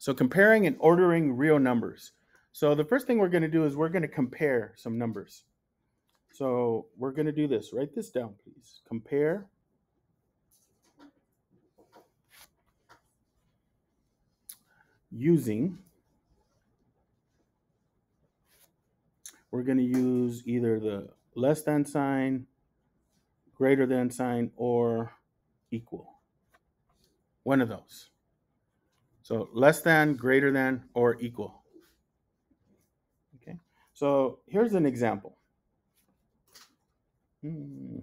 So comparing and ordering real numbers. So the first thing we're going to do is we're going to compare some numbers. So we're going to do this. Write this down, please. Compare using, we're going to use either the less than sign, greater than sign, or equal. One of those. So less than, greater than, or equal. Okay. So here's an example. Hmm.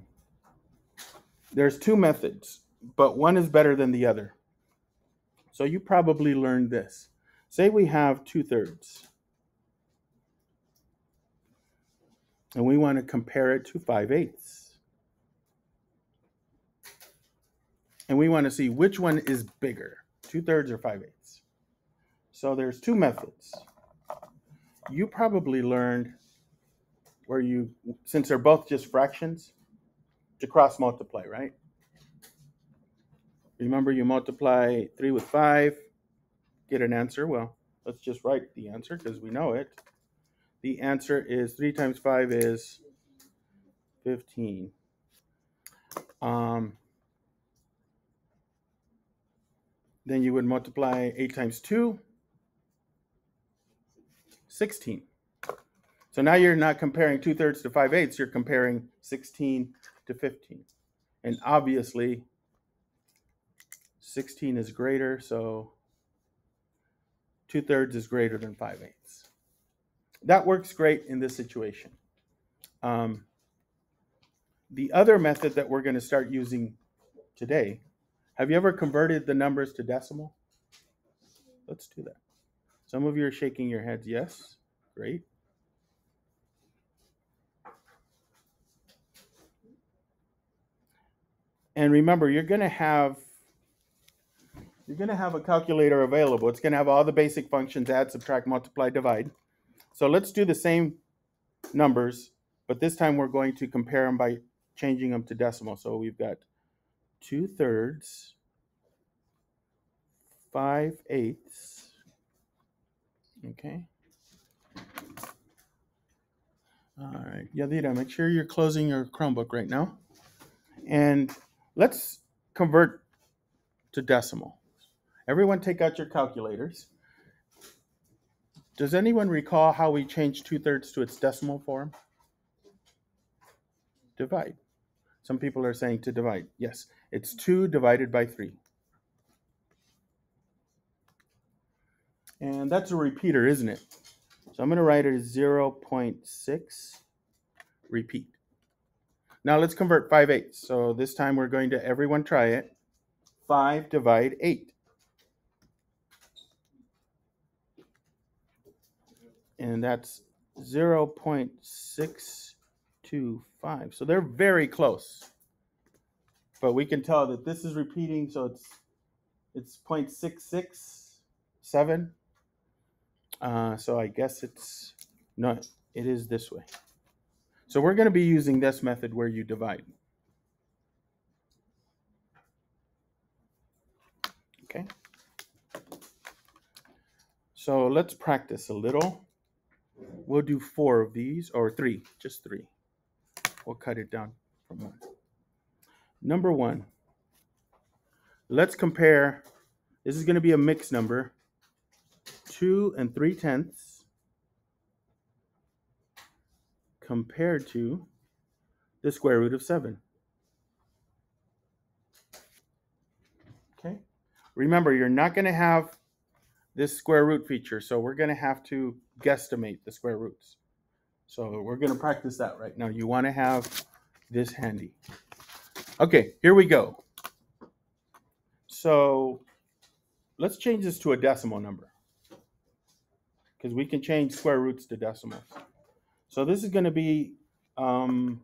There's two methods, but one is better than the other. So you probably learned this. Say we have two thirds. And we want to compare it to 5 eighths. And we want to see which one is bigger, two thirds or 5 eighths. So there's two methods. You probably learned where you, since they're both just fractions, to cross multiply, right? Remember, you multiply 3 with 5, get an answer. Well, let's just write the answer because we know it. The answer is 3 times 5 is 15. Um, then you would multiply 8 times 2, 16. So now you're not comparing 2 thirds to 5 eighths, you're comparing 16 to 15. And obviously, 16 is greater, so 2 thirds is greater than 5 eighths. That works great in this situation. Um, the other method that we're going to start using today, have you ever converted the numbers to decimal? Let's do that. Some of you are shaking your heads, yes. Great. And remember, you're going to have you're going to have a calculator available. It's going to have all the basic functions, add, subtract, multiply, divide. So let's do the same numbers, but this time we're going to compare them by changing them to decimal. So we've got 2 thirds, 5 eighths, okay. All right, Yadira, make sure you're closing your Chromebook right now. And let's convert to decimal. Everyone take out your calculators. Does anyone recall how we changed two thirds to its decimal form? Divide. Some people are saying to divide. Yes, it's 2 divided by 3. And that's a repeater, isn't it? So I'm going to write it as 0.6 repeat. Now let's convert 5 eighths. So this time we're going to, everyone try it. 5 divide 8. and that's 0.625. So they're very close. But we can tell that this is repeating, so it's it's 0.667. Uh, so I guess it's not, it is this way. So we're going to be using this method where you divide. Okay. So let's practice a little. We'll do four of these, or three, just three. We'll cut it down from one. Number one, let's compare. This is going to be a mixed number. Two and three tenths compared to the square root of seven. Okay. Remember, you're not going to have this square root feature. So we're going to have to guesstimate the square roots. So we're going to practice that right now. You want to have this handy. Okay, here we go. So let's change this to a decimal number because we can change square roots to decimals. So this is going to be um,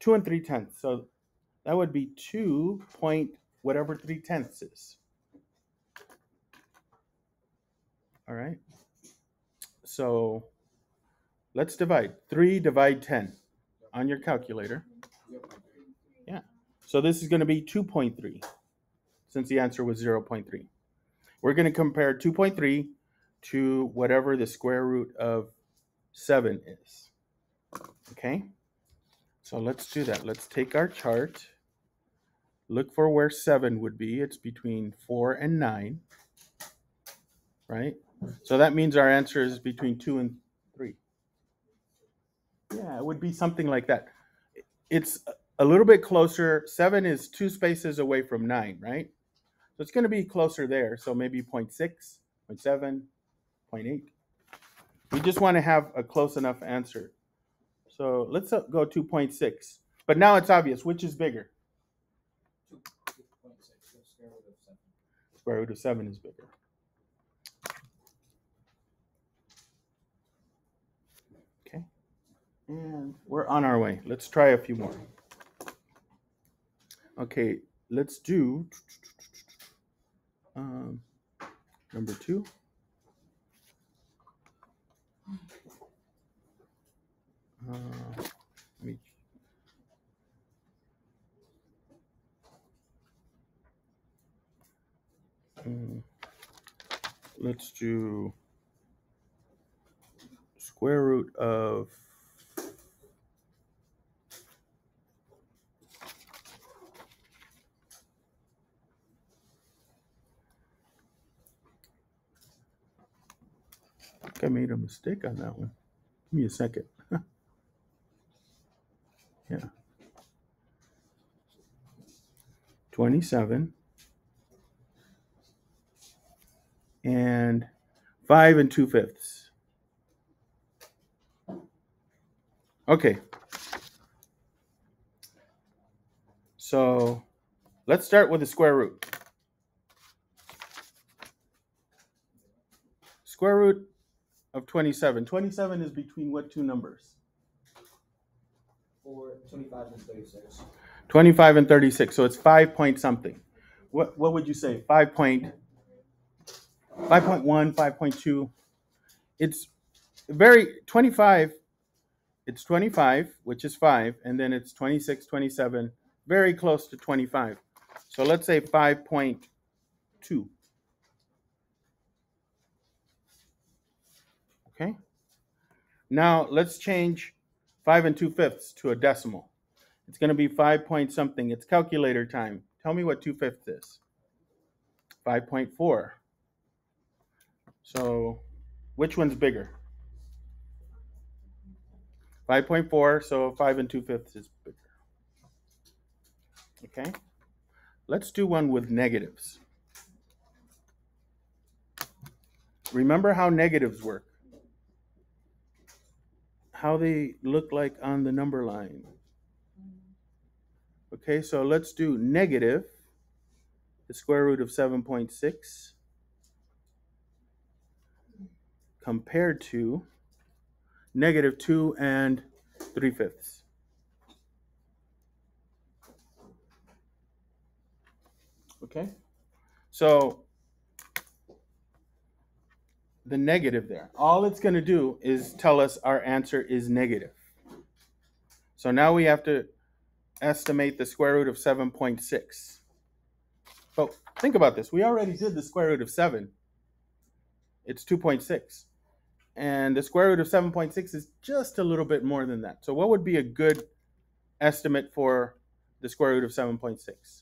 2 and 3 tenths. So that would be 2 point whatever 3 tenths is. All right. So let's divide. 3 divide 10 on your calculator. Yeah. So this is going to be 2.3 since the answer was 0.3. We're going to compare 2.3 to whatever the square root of 7 is. Okay? So let's do that. Let's take our chart. Look for where 7 would be. It's between 4 and 9. Right? So that means our answer is between 2 and 3. Yeah, it would be something like that. It's a little bit closer. 7 is two spaces away from 9, right? So it's going to be closer there. So maybe 0 0.6, 0 0.7, 0.8. We just want to have a close enough answer. So let's uh, go 2.6. But now it's obvious. Which is bigger? Square root of 7 is bigger. Okay. And we're on our way. Let's try a few more. Okay, let's do um, number two. Uh, let me mm, let's do square root of I made a mistake on that one. Give me a second. Yeah. 27 and 5 and 2 fifths. Okay. So let's start with the square root. Square root of 27. 27 is between what two numbers? Four, 25 and 36. 25 and 36. So it's 5 point something. What, what would you say? 5 point, 5.1, 5.2. It's very, 25, it's 25, which is 5, and then it's 26, 27, very close to 25. So let's say 5.2. Okay. Now let's change 5 and 2 fifths to a decimal. It's going to be 5 point something. It's calculator time. Tell me what 2 fifths is. 5.4. So which one's bigger? 5.4, so 5 and 2 fifths is bigger. Okay. Let's do one with negatives. Remember how negatives work how they look like on the number line. Okay, so let's do negative, the square root of 7.6, compared to negative 2 and 3 fifths. Okay, so the negative there. All it's going to do is tell us our answer is negative. So now we have to estimate the square root of 7.6. But think about this. We already did the square root of 7. It's 2.6. And the square root of 7.6 is just a little bit more than that. So what would be a good estimate for the square root of 7.6?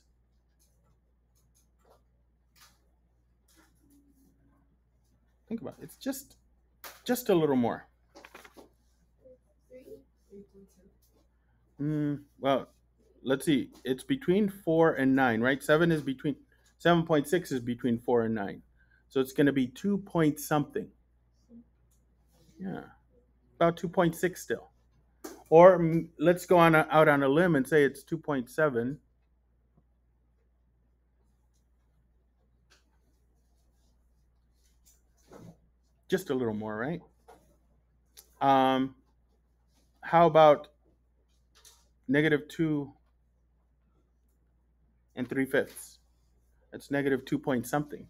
Think about it. It's just just a little more. Mm, well, let's see. It's between four and nine, right? Seven is between seven point six is between four and nine, so it's going to be two point something. Yeah, about two point six still. Or mm, let's go on a, out on a limb and say it's two point seven. Just a little more, right? Um, how about negative 2 and 3 fifths? That's negative 2 point something.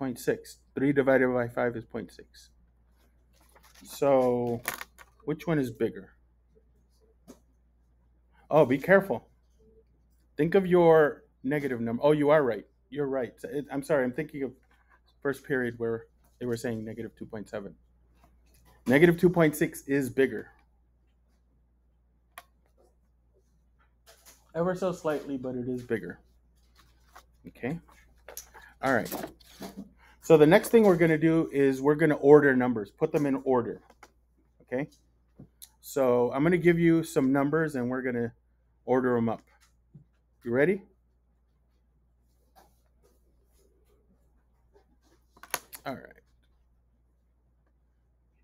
0.6. 3 divided by 5 is 0.6. So, which one is bigger? Oh, be careful. Think of your negative number. Oh, you are right. You're right. It, I'm sorry. I'm thinking of first period where they were saying negative 2.7. Negative 2.6 is bigger. Ever so slightly, but it is bigger. Okay. All right. So the next thing we're going to do is we're going to order numbers, put them in order. Okay. So I'm going to give you some numbers and we're going to order them up. You ready? All right.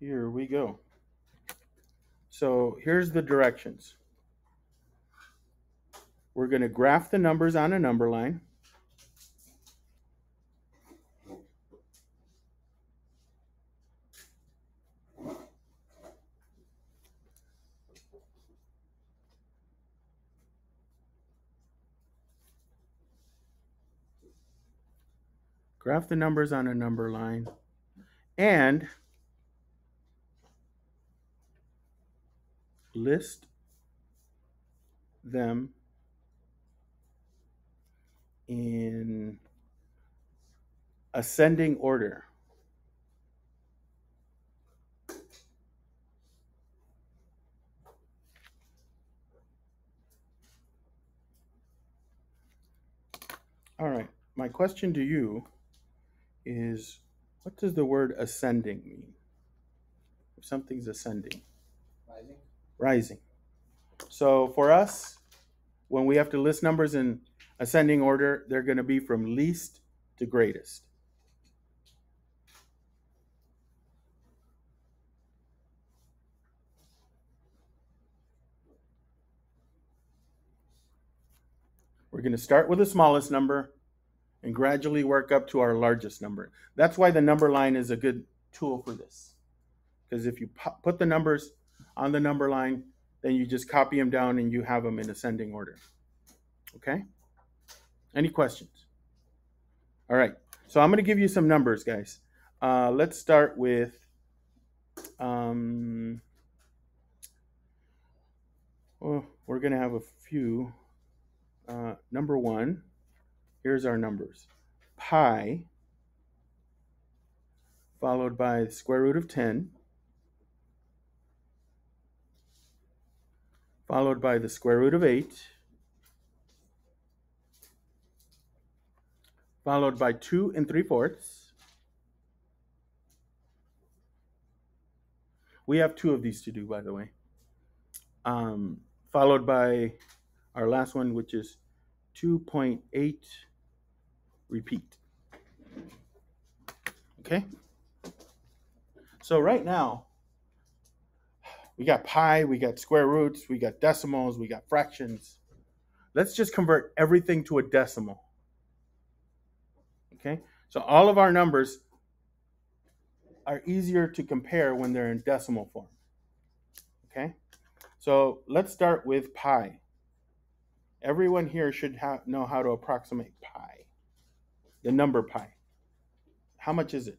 Here we go. So here's the directions. We're going to graph the numbers on a number line. graph the numbers on a number line, and list them in ascending order. All right, my question to you is what does the word ascending mean? If something's ascending, Rising. So for us, when we have to list numbers in ascending order, they're going to be from least to greatest. We're going to start with the smallest number and gradually work up to our largest number. That's why the number line is a good tool for this. Because if you put the numbers on the number line, then you just copy them down and you have them in ascending order. Okay? Any questions? All right. So I'm going to give you some numbers, guys. Uh, let's start with um, well, we're going to have a few. Uh, number one, here's our numbers. Pi followed by the square root of 10 followed by the square root of 8 followed by 2 and 3 fourths. We have two of these to do, by the way. Um, followed by our last one, which is 2.8 repeat. Okay? So right now, we got pi, we got square roots, we got decimals, we got fractions. Let's just convert everything to a decimal. Okay? So all of our numbers are easier to compare when they're in decimal form. Okay? So let's start with pi. Everyone here should know how to approximate pi, the number pi. How much is it?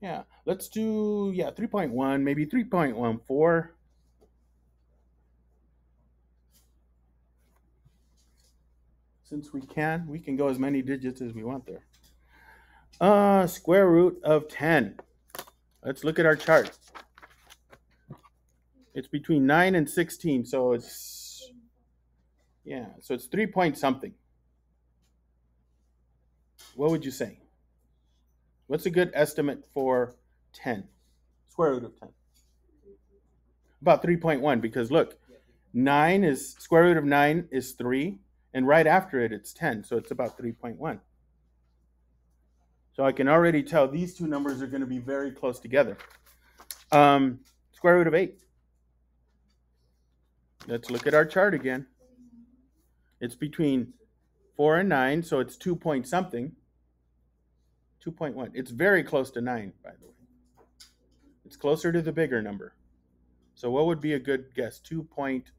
Yeah, let's do, yeah, 3.1, maybe 3.14. Since we can, we can go as many digits as we want there. Uh, square root of 10. Let's look at our chart. It's between 9 and 16, so it's, yeah, so it's 3 point something. What would you say? What's a good estimate for 10? Square root of 10. About 3.1, because look, 9 is, square root of 9 is 3, and right after it, it's 10, so it's about 3.1. So I can already tell these two numbers are going to be very close together. Um, square root of 8. Let's look at our chart again. It's between 4 and 9, so it's 2 point something. 2.1. It's very close to 9, by the way. It's closer to the bigger number. So what would be a good guess? 2 point,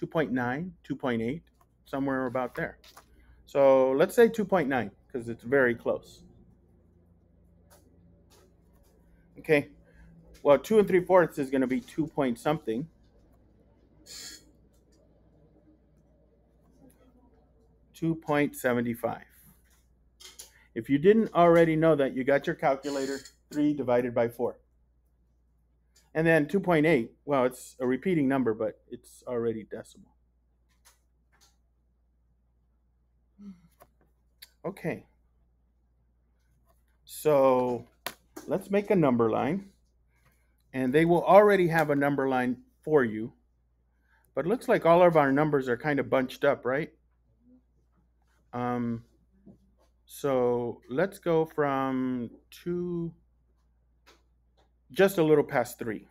2.9, 2.8, somewhere about there. So let's say 2.9 because it's very close. Okay. Well, 2 and 3 fourths is going to be 2 point something. 2.75. If you didn't already know that, you got your calculator, 3 divided by 4. And then 2.8, well, it's a repeating number, but it's already decimal. Okay. So let's make a number line. And they will already have a number line for you. But it looks like all of our numbers are kind of bunched up, right? Um, so let's go from 2 just a little past 3.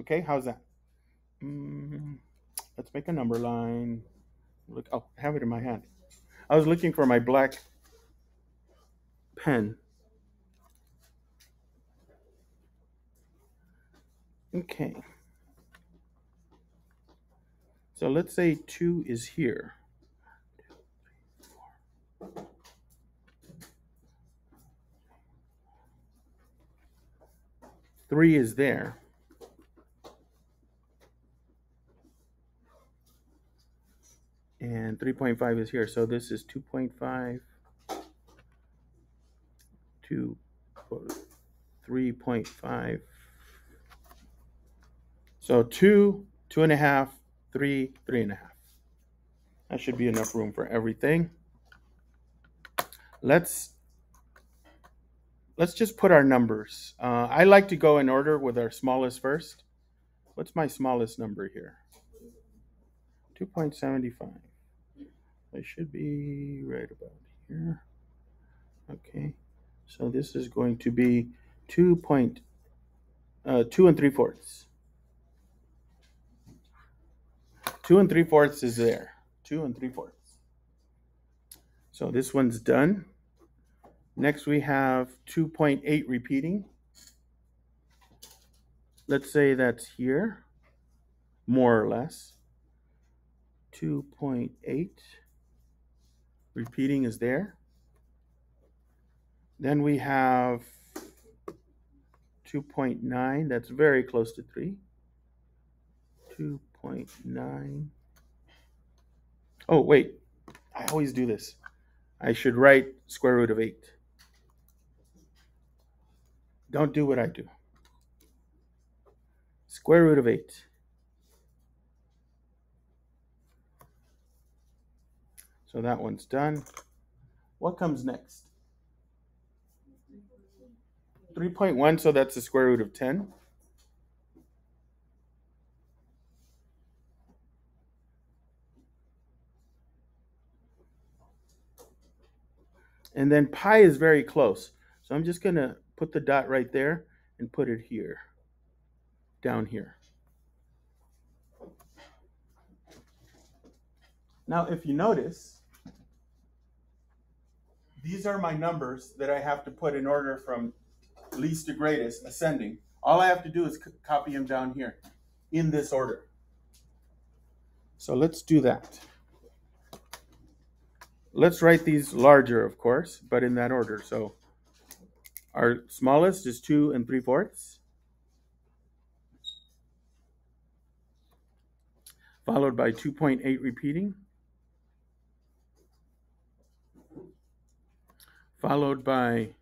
Okay, how's that? Mm, let's make a number line. Look, oh, I have it in my hand. I was looking for my black pen. Okay. So let's say 2 is here. Three is there. And 3.5 is here. So this is 2.5 to 3.5. So two, two and a half, three, three and a half. That should be enough room for everything. Let's let's just put our numbers. Uh, I like to go in order with our smallest first. What's my smallest number here? 2.75. I should be right about here. Okay, so this is going to be 2 point, uh, 2 and 3 fourths. 2 and 3 fourths is there. 2 and 3 fourths. So this one's done. Next we have 2.8 repeating. Let's say that's here, more or less. 2.8 repeating is there. Then we have 2.9, that's very close to 3. 2.9. Oh, wait, I always do this. I should write square root of 8. Don't do what I do. Square root of 8. So that one's done. What comes next? 3.1, so that's the square root of 10. And then pi is very close. So I'm just going to put the dot right there and put it here, down here. Now, if you notice, these are my numbers that I have to put in order from least to greatest, ascending. All I have to do is copy them down here in this order. So let's do that. Let's write these larger, of course, but in that order. So our smallest is 2 and 3 fourths. Followed by 2.8 repeating. Followed by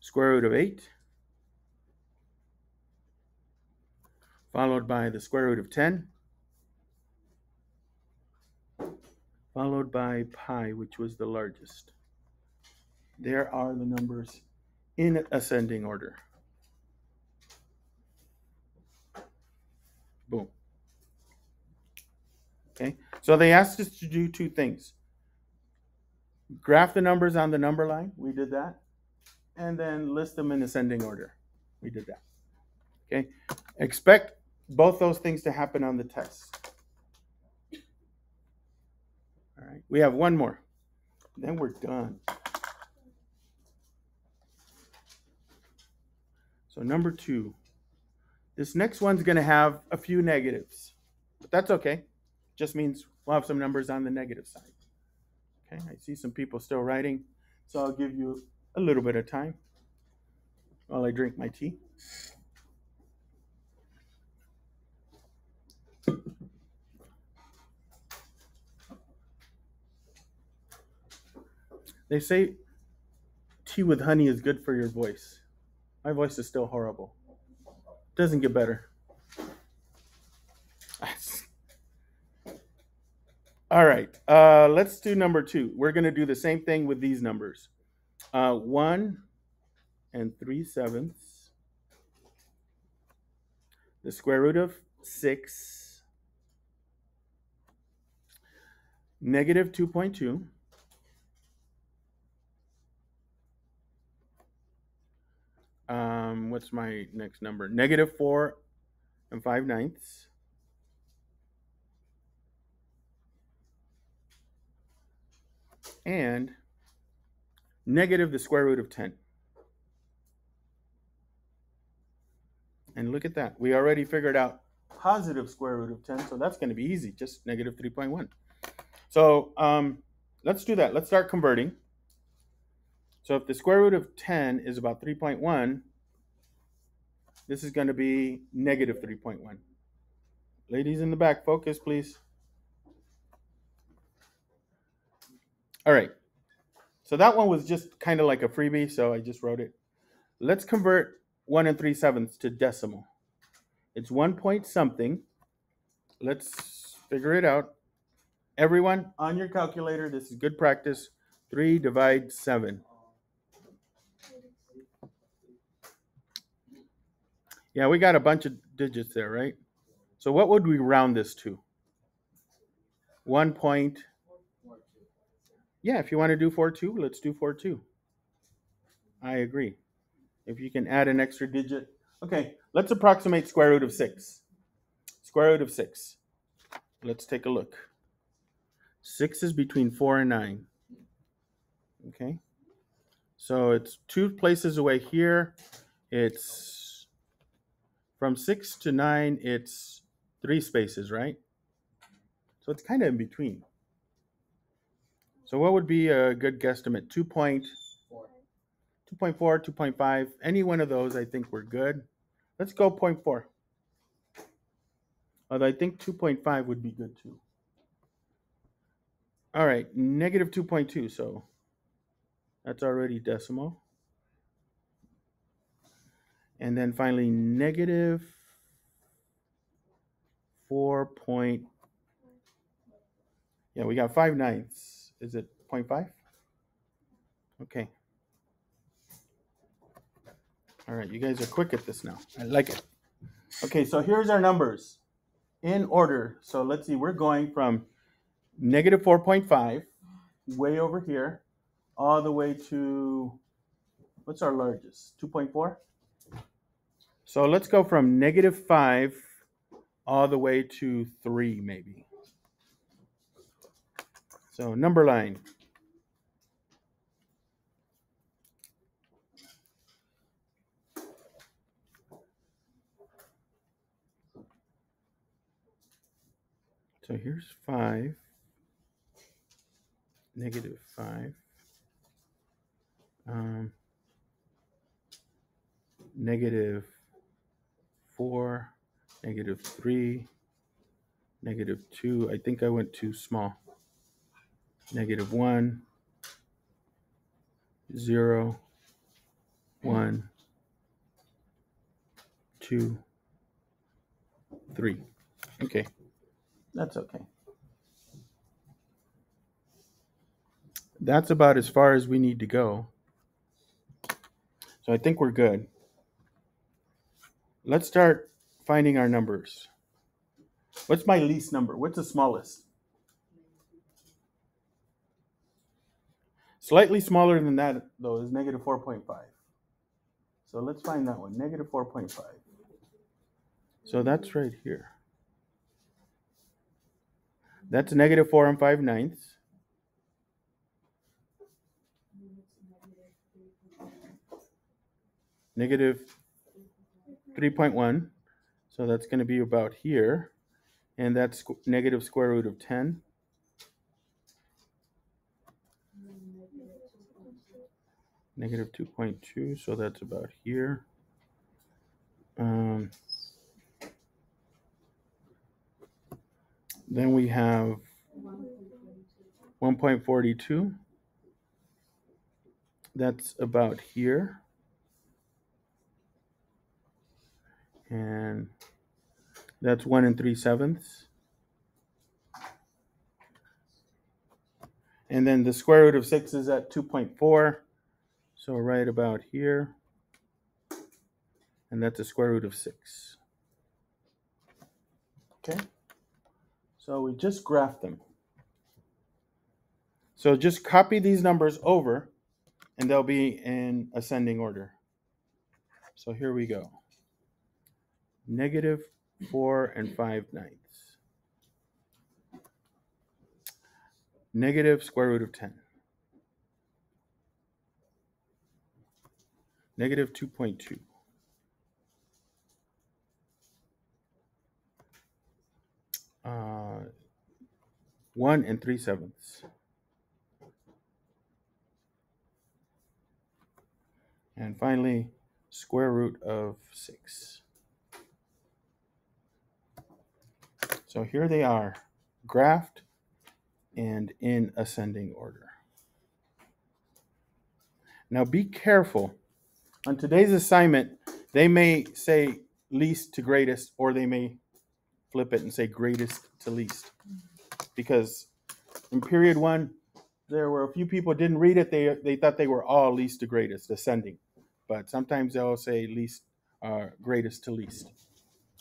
square root of 8. Followed by the square root of 10. Followed by pi, which was the largest. There are the numbers in ascending order. Boom. Okay, so they asked us to do two things. Graph the numbers on the number line, we did that. And then list them in ascending order, we did that. Okay, expect both those things to happen on the test. All right, we have one more, then we're done. So number two, this next one's going to have a few negatives, but that's okay. Just means we'll have some numbers on the negative side. Okay, I see some people still writing, so I'll give you a little bit of time while I drink my tea. They say tea with honey is good for your voice. My voice is still horrible. Doesn't get better. All right, uh, let's do number two. We're going to do the same thing with these numbers. Uh, one and three sevenths. The square root of six. Negative 2.2. Um, what's my next number? Negative four and five ninths. And negative the square root of 10. And look at that. We already figured out positive square root of 10, so that's going to be easy, just negative 3.1. So um, let's do that. Let's start converting. So if the square root of 10 is about 3.1, this is going to be negative 3.1. Ladies in the back, focus, please. All right. So that one was just kind of like a freebie, so I just wrote it. Let's convert 1 and 3 sevenths to decimal. It's 1 point something. Let's figure it out. Everyone, on your calculator, this is good practice. 3 divide 7. Yeah, we got a bunch of digits there, right? So what would we round this to? 1 point. Yeah, if you want to do 4 2, let's do 4 2. I agree. If you can add an extra digit. Okay, let's approximate square root of 6. Square root of 6. Let's take a look. 6 is between 4 and 9. Okay. So it's two places away here. It's from 6 to 9, it's three spaces, right? So it's kind of in between. So what would be a good guesstimate? 2 point, 2.4, 2.5, any one of those I think we're good. Let's go 0.4. Although I think 2.5 would be good too. All right, negative 2.2, so that's already decimal. And then finally, negative 4 point, yeah, we got 5 ninths. Is it 0.5? Okay. All right, you guys are quick at this now. I like it. Okay, so here's our numbers in order. So let's see, we're going from negative 4.5, way over here, all the way to, what's our largest? 2.4? So let's go from negative 5 all the way to 3, maybe. So number line. So here's 5, negative 5, um, negative 4, negative 3, negative 2. I think I went too small. Negative 1, 0, 1, 2, 3. Okay. That's okay. That's about as far as we need to go. So I think we're good. Let's start finding our numbers. What's my least number? What's the smallest? Slightly smaller than that, though, is negative 4.5. So let's find that one, negative 4.5. So that's right here. That's negative 4 and 5 ninths. Negative 3.1. So that's going to be about here. And that's negative square root of 10. Negative 2.2. So that's about here. Um, then we have 1.42. that's about here. And that's one and three sevenths. And then the square root of six is at 2.4. So right about here. And that's the square root of six. Okay. So we just graph them. So just copy these numbers over and they'll be in ascending order. So here we go. Negative 4 and 5 ninths. Negative square root of 10. Negative 2.2. Uh, 1 and 3 sevenths. And finally, square root of 6. So here they are, graphed and in ascending order. Now be careful. On today's assignment, they may say least to greatest, or they may flip it and say greatest to least. Because in period one, there were a few people didn't read it. They they thought they were all least to greatest, ascending. But sometimes they'll say least uh, greatest to least.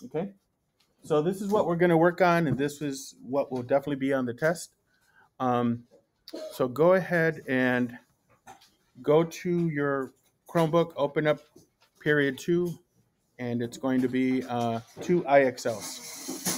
Okay? So this is what we're going to work on, and this is what will definitely be on the test. Um, so go ahead and go to your Chromebook, open up period two, and it's going to be uh, two IXLs.